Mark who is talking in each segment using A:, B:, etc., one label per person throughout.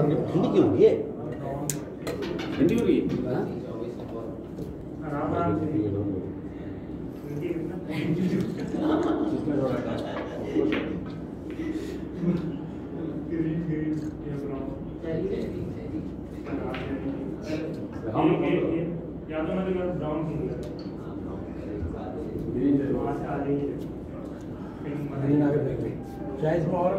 A: इतनी ठंडी क्यों होगी ये
B: ठंडी
C: होगी
B: हम
C: या तो मैं ब्राउन
B: ग्रीन
C: वहाँ से आ जाएगी
A: ग्रीन आगे देख लें चाहे इसमें और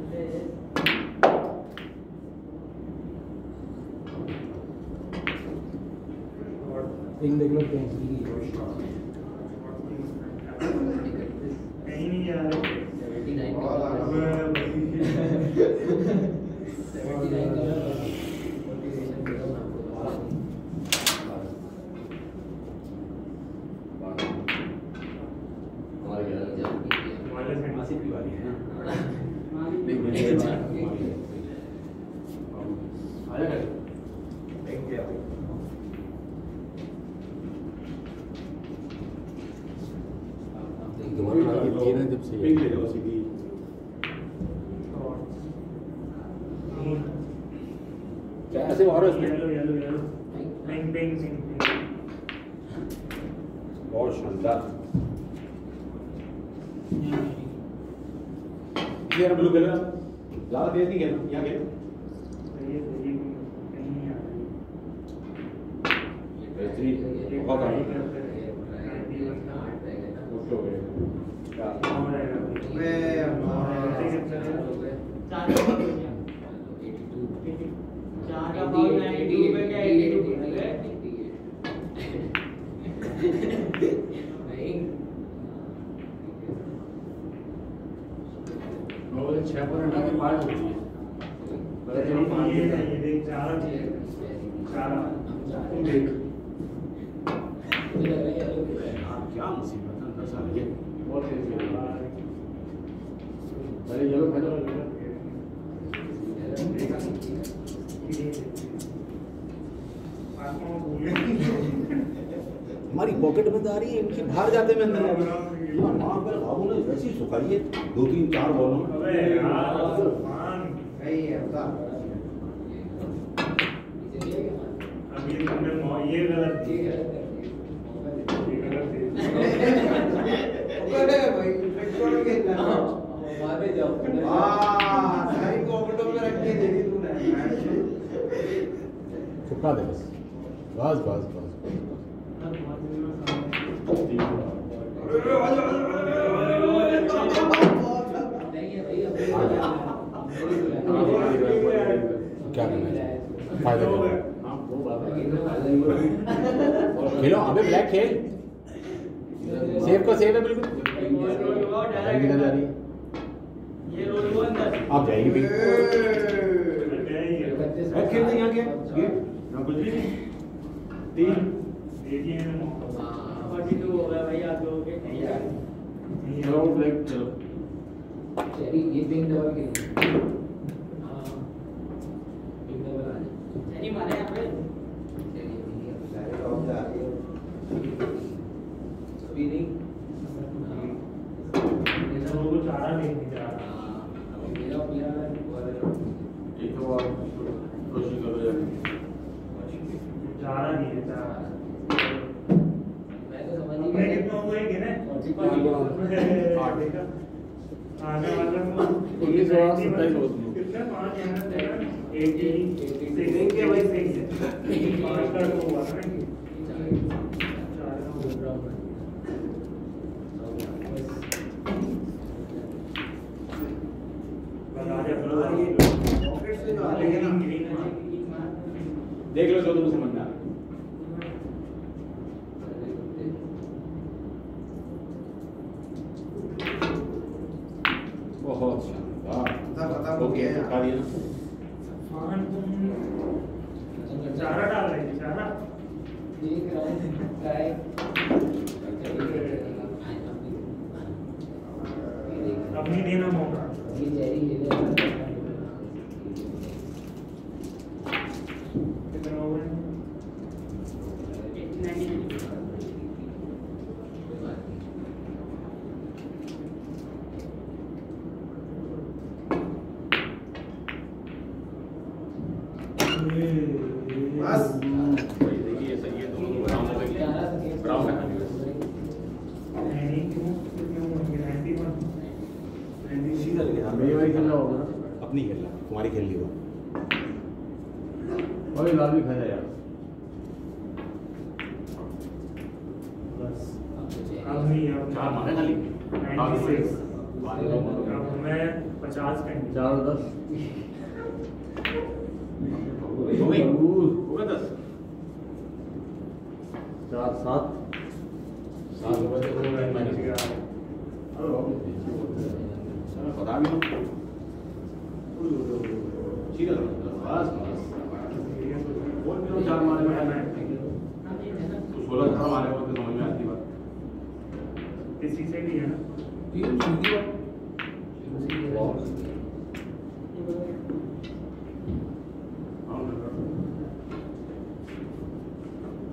A: देख लो
B: तो también
A: dije, पॉकेट में जा रही है इनकी बाहर जाते में अंदर हाँ, दो तीन चार बॉलों
C: ये गलत ठीक है।
A: छुपा दे बस। बस बस बस। क्या करना है फ़ायदा खेलो अबे ब्लैक खेल सेफ़ को सेफ़ है बिल्कुल आप जाएगी भी
B: खेलते यहाँ के तीन no vector चेरी
D: ये बिग डबल के लिए हाँ बिग डबल आ जाए
C: चेरी माने यहाँ पे engine needed it. आज का
B: इंतज़ार दस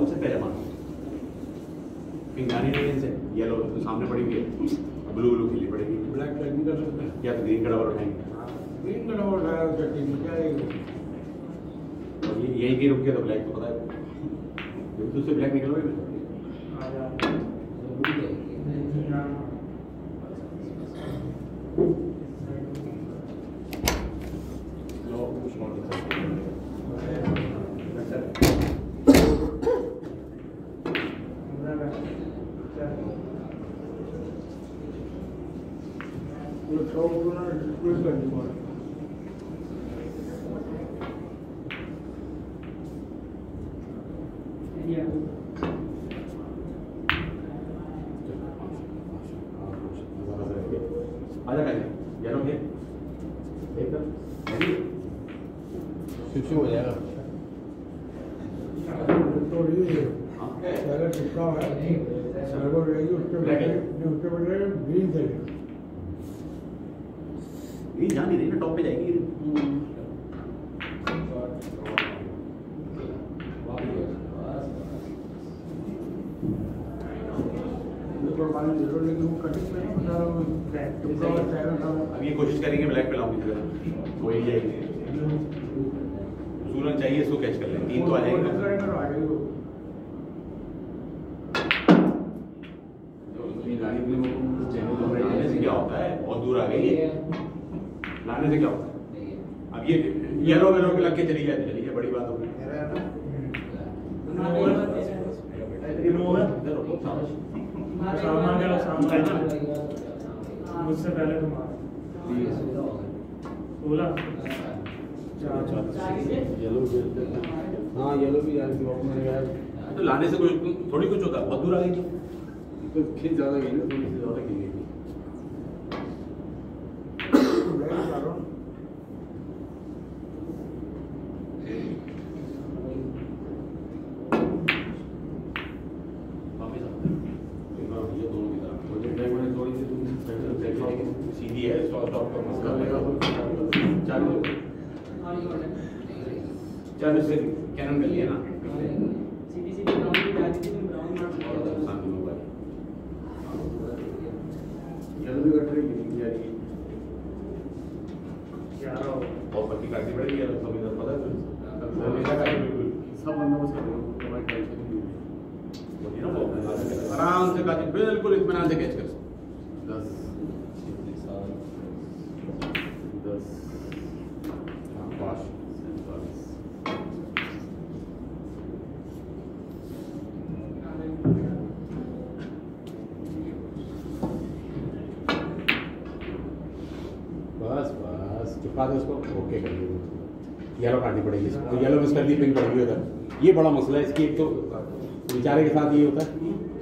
C: कौन से
A: पहले मानो पिंगानी लेकिन से येलो तो सामने पड़ी ब्लू ब्लू खिली पड़ेगी।
B: ब्लैक कलर नहीं कर सकते।
A: या तो ग्रीन कलर उठाएँगे।
B: हाँ, ग्रीन कलर उठाया उसका टीम क्या
A: यही की रुक गया तो ब्लैक तो पता है। दूसरे ब्लैक
B: तो
A: निकल
B: गए ऐसा है नहीं रहेगी उसके बैठेगी उसके बैठेगी ग्रीन चलेगी
A: ग्रीन जा नहीं रही टॉप पे जाएगी अब ये कोशिश करेंगे ब्लैक पे लाऊँगी। जाएगी। सूरज चाहिए इसको कैच कर लें। तीन तो आ जाएगा। चली ये बड़ी बात
C: हो गई। मुझसे पहले तुम
B: येलो येलो भी हाँ, तो लाने से कुछ थोड़ी कुछ होता बहुत दूर आएगी तो?
E: तो खींच ज़्यादा गई ना थोड़ी ज़्यादा गई।
B: बस चुपा उसको ओके कर लीजिए येलो काटनी पड़ेगी इसको। येलो मिस कर दी पिंक पड़ेगी उधर। ये बड़ा मसला है इसकी एक तो बेचारे के साथ ये होता है।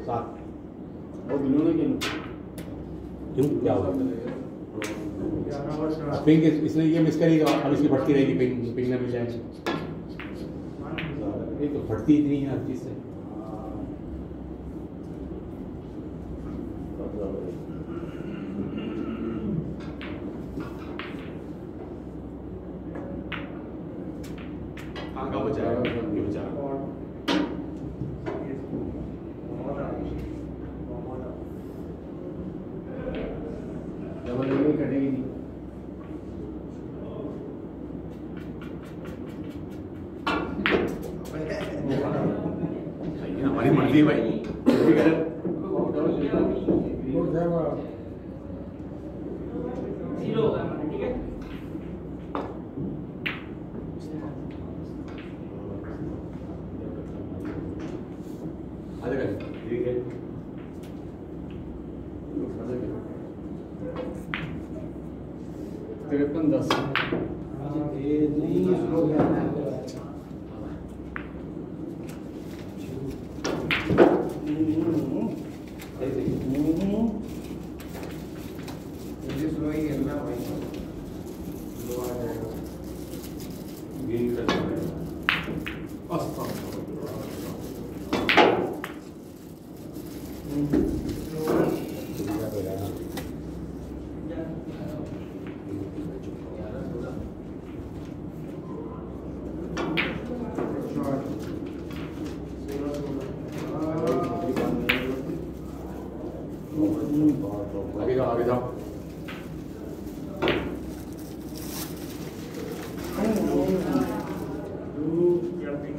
B: साथ।
E: और दिनों ने क्यों?
B: क्या? होगा? पिंक इसने ये मिस करी तो अब इसकी फटती रहेगी पिंक पिंक ना मिल जाए ये तो फटती इतनी है हर चीज़ से कहाँ का बचा है ये बचा है।
C: और ये बहुत आ गई बहुत आ
E: डबल डबल कटेगी नहीं।
B: हमारी मर्ज़ी भाई ठीक है
D: ज़ीरो होगा हमारा ठीक है
B: आजा कर ठीक है
E: तिरपन दस
B: ग्रीन कर आगे जाओ आगे जाओ
C: या pink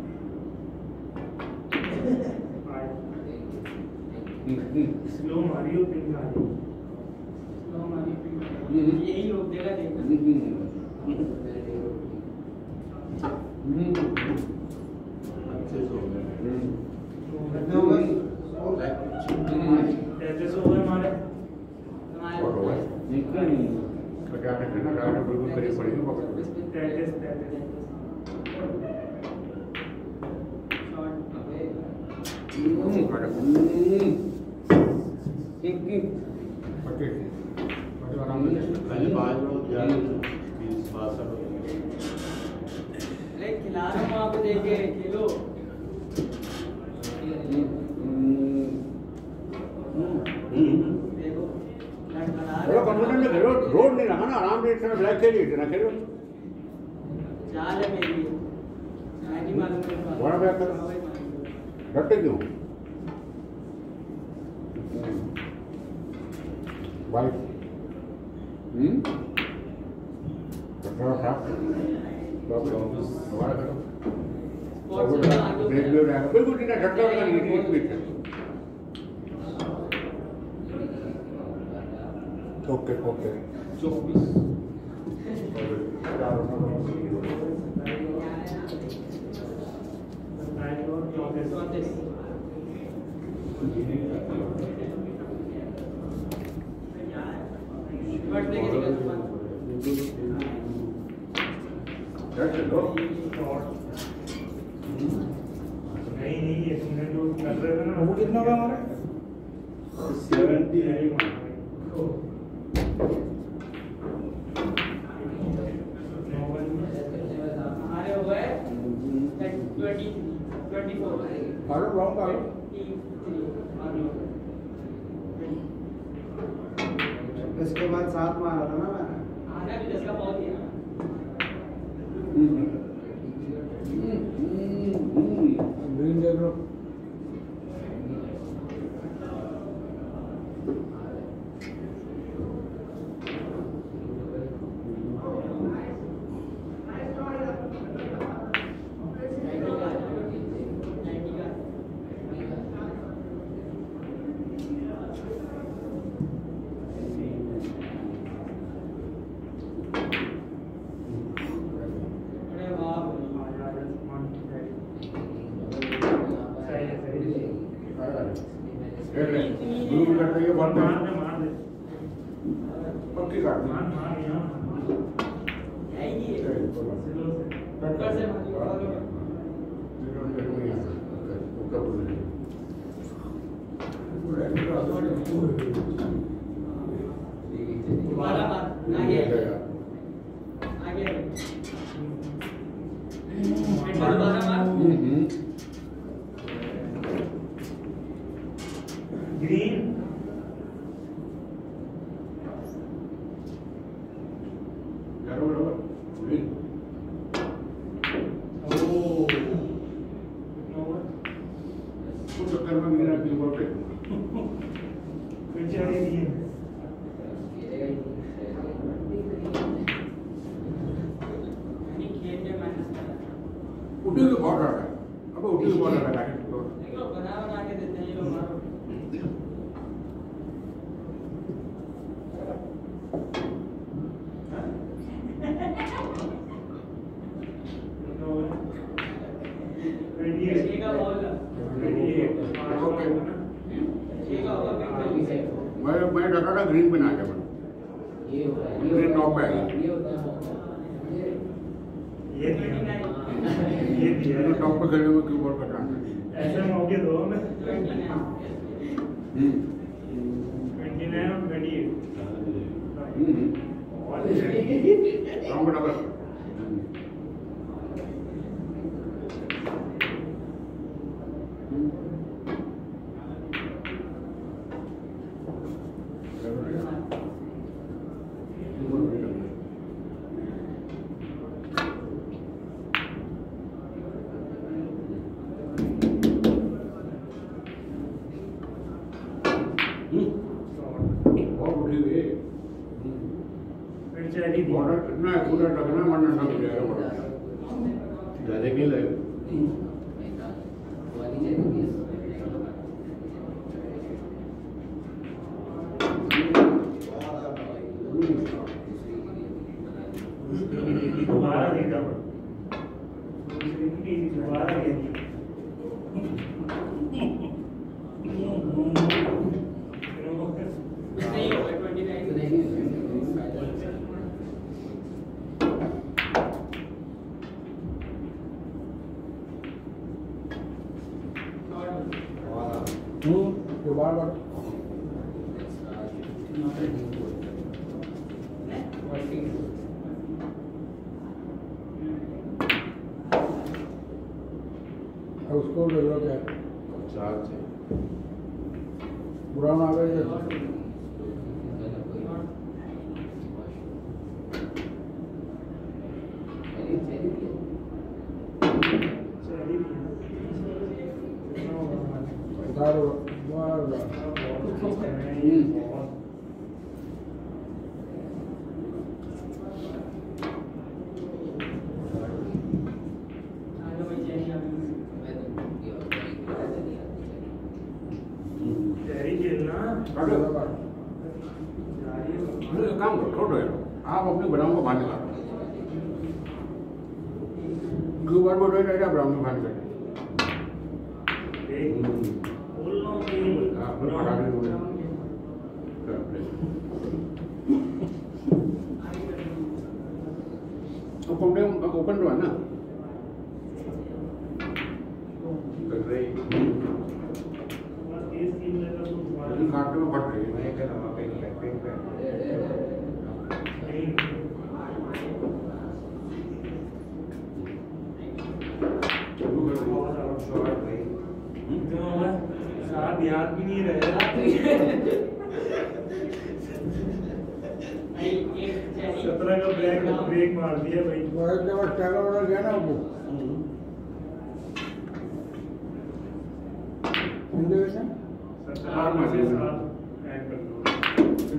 A: slow Mario ping Mario. Slow Mario ping Mario. यही लोग देगा देखना दिख भी
D: नहीं अच्छे से हो
E: गए कितने हो
C: गए तैतीस हो
D: गए हमारे
F: दिखते नहीं तो क्या करते ना गाड़ी बिल्कुल करीब पड़ेगी पकड़
D: तैतीस तैतीस
E: Mm-hmm. खिलाना आप देखे किलो
F: थोड़ा कॉन्फिडेंट खेलो रोड नहीं रखा ना आराम से इतना ब्लैक खेलिए इतना खेलो।
E: चाल है मेरी। मालूम
F: थोड़ा ब्लैक करो रखते क्यों?
D: that was the equation. Okay, okay. That's a lot.
C: वो कितना होगा हमारा?
D: सेवेंटी
F: पालो ब्राउन
G: इसके बाद
F: साथ में आ रहा था ना मैं आना भी
D: दस बहुत ही
E: है
F: हम्म। थोड़ी वे फिर
C: चेरी
B: बॉर्डर कितना पूरा डगना मरना लग जाएगा बड़ा ज़्यादा नहीं
C: लगेगा
B: Claro, claro. काम करो छोड़ रहे हो आप अपने ब्राह्मण को
C: बांध ला
B: गुरुवार बोल रहे
D: ब्राह्मण
C: बांध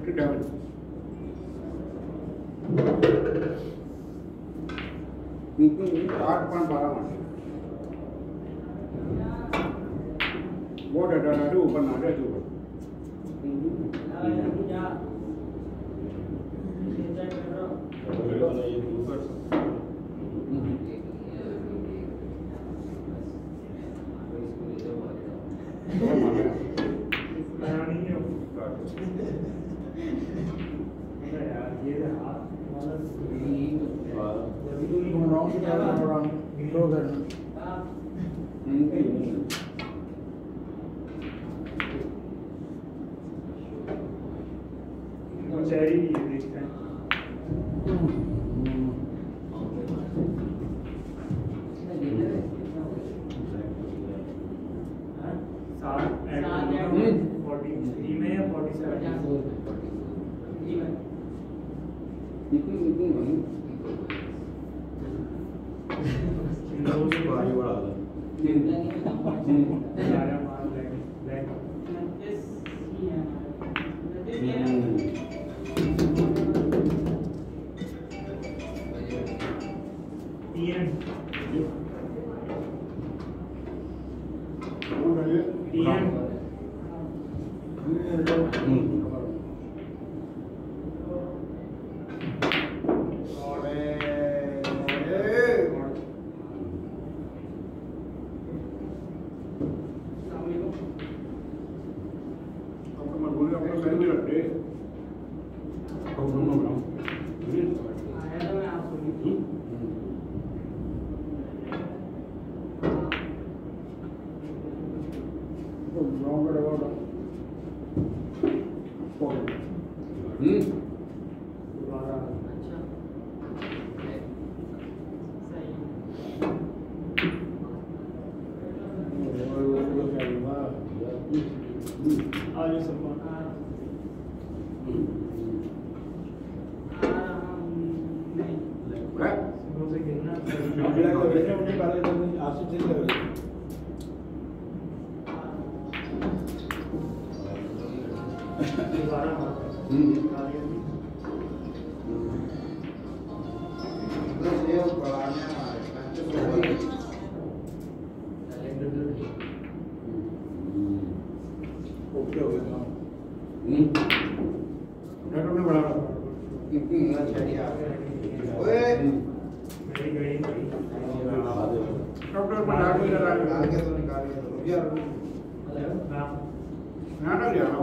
C: ke dalam. Ini art pan barang.
A: Ada dana dulu,
C: ada juga. लोग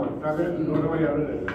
B: no
F: le voy a hablar
C: de eso.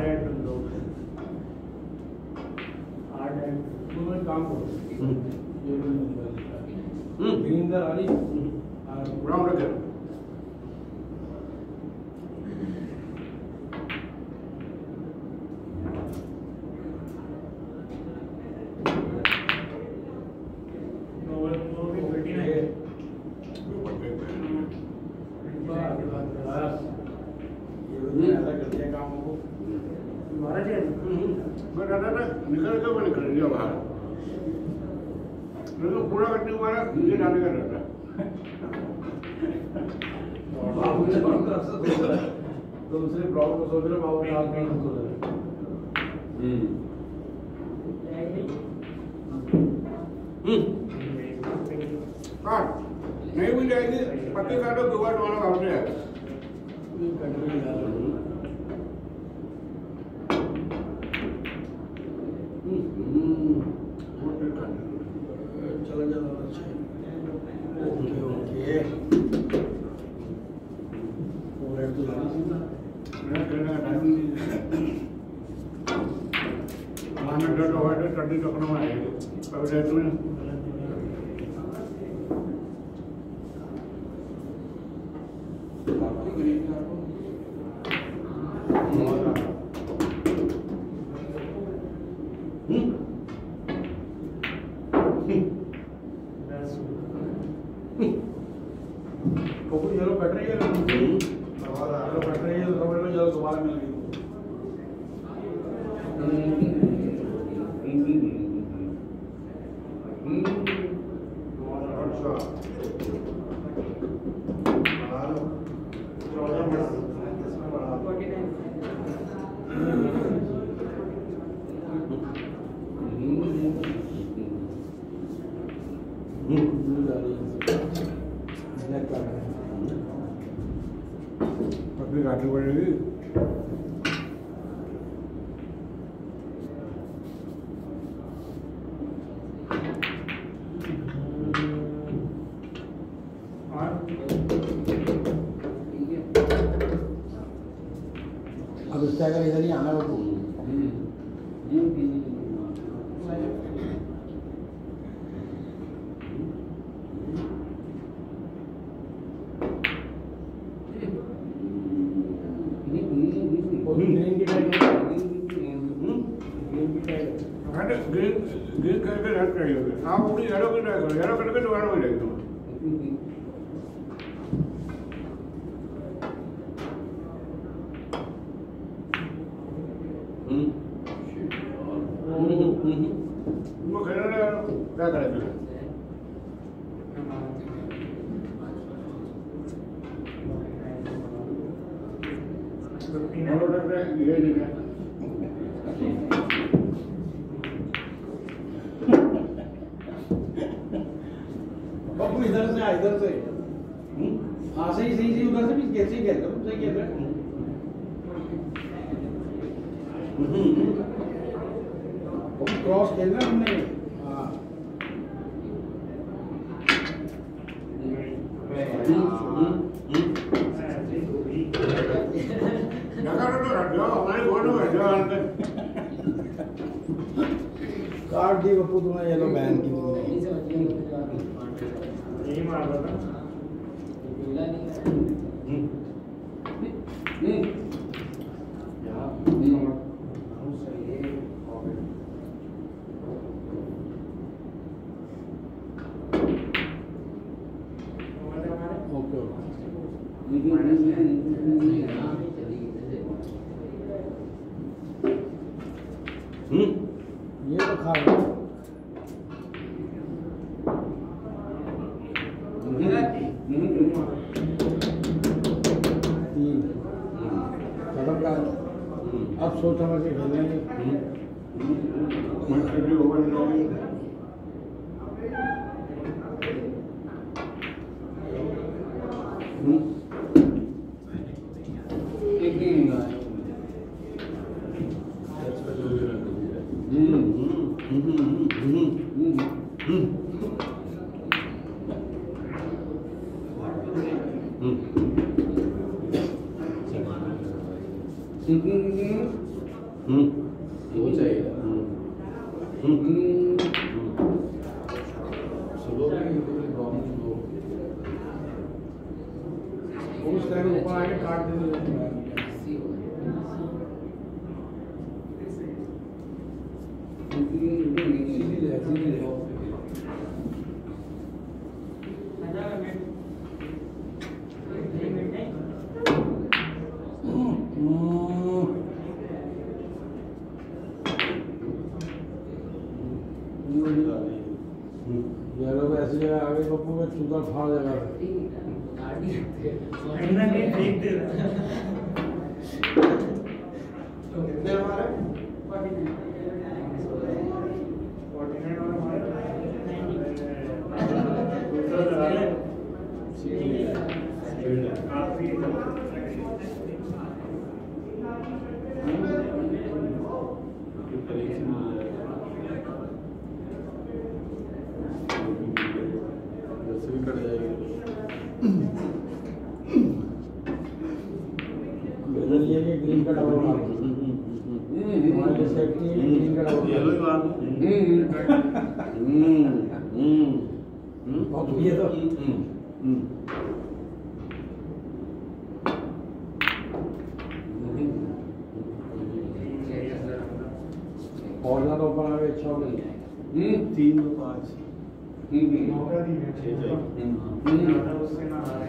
C: Order bro order மூணு காம்போ. ம். ம்.
F: கிரீன் கலர் दूसरे
H: गाने का
F: डर है तो
H: दूसरे प्रॉब्लम को सोच रहे बाबू ने आगे नहीं सोच रहे
F: नहीं मिल जाएगी पत्ते काटो दो बार मानो आपने
H: चला जाना चाहिए okay okay Thank you. Green green
F: करके रख रही होगी आप अपनी येलो करके रख येलो करके दोबारा हो जाएगी
H: पप्पू इधर से आ इधर से। हम्म? हाँ सही सही सही उधर से भी कैसे खेल रहे सही खेल रहे क्रॉस खेलना हमने।
A: Yeah. आज
C: मौका दिया उससे ना
E: हारे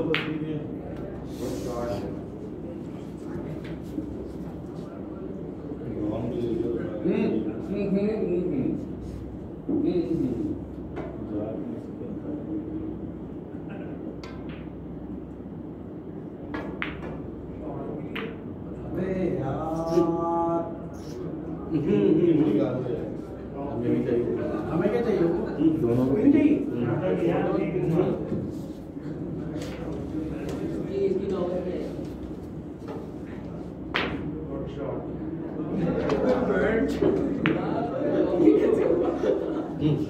E: Yoga Media. Mm-hmm, mm-hmm, mm-hmm.
C: mm-hmm.
H: Mm.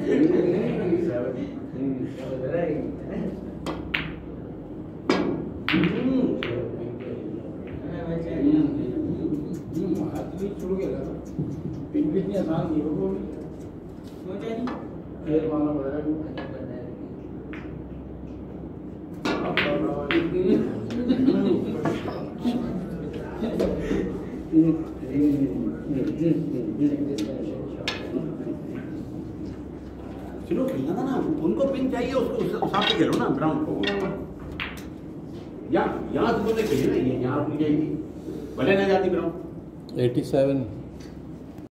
H: वाली पिंक इतनी आसान नहीं होगी
B: चलो खेलना था ना, उनको पिन चाहिए, उसको हिसाब से खेलो ना ग्राउंड को। या, यहाँ से तो खेले ना ये यहाँ अपनी जाएगी। भले ना जाती ग्राउंड
E: 87